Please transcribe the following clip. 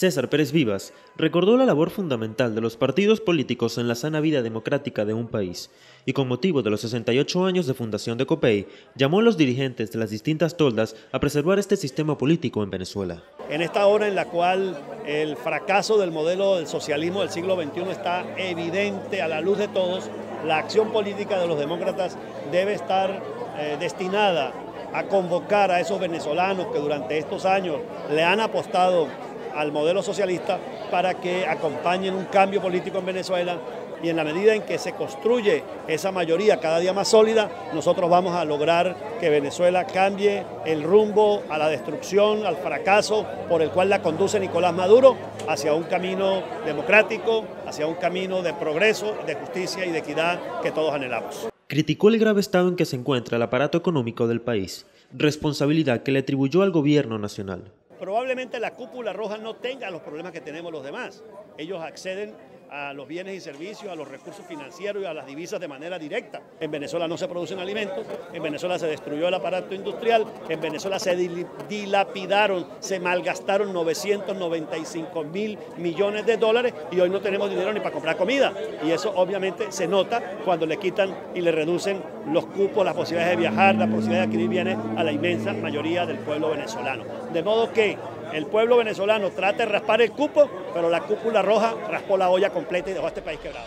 César Pérez Vivas recordó la labor fundamental de los partidos políticos en la sana vida democrática de un país y con motivo de los 68 años de fundación de COPEI, llamó a los dirigentes de las distintas toldas a preservar este sistema político en Venezuela. En esta hora en la cual el fracaso del modelo del socialismo del siglo XXI está evidente a la luz de todos, la acción política de los demócratas debe estar eh, destinada a convocar a esos venezolanos que durante estos años le han apostado al modelo socialista para que acompañen un cambio político en Venezuela y en la medida en que se construye esa mayoría cada día más sólida, nosotros vamos a lograr que Venezuela cambie el rumbo a la destrucción, al fracaso por el cual la conduce Nicolás Maduro hacia un camino democrático, hacia un camino de progreso, de justicia y de equidad que todos anhelamos. Criticó el grave estado en que se encuentra el aparato económico del país, responsabilidad que le atribuyó al gobierno nacional probablemente la cúpula roja no tenga los problemas que tenemos los demás. Ellos acceden a los bienes y servicios, a los recursos financieros y a las divisas de manera directa. En Venezuela no se producen alimentos, en Venezuela se destruyó el aparato industrial, en Venezuela se dilapidaron, se malgastaron 995 mil millones de dólares y hoy no tenemos dinero ni para comprar comida. Y eso obviamente se nota cuando le quitan y le reducen los cupos, las posibilidades de viajar, la posibilidad de adquirir bienes a la inmensa mayoría del pueblo venezolano. De modo que el pueblo venezolano trata de raspar el cupo, pero la cúpula roja raspó la olla completa y dejó a este país quebrado.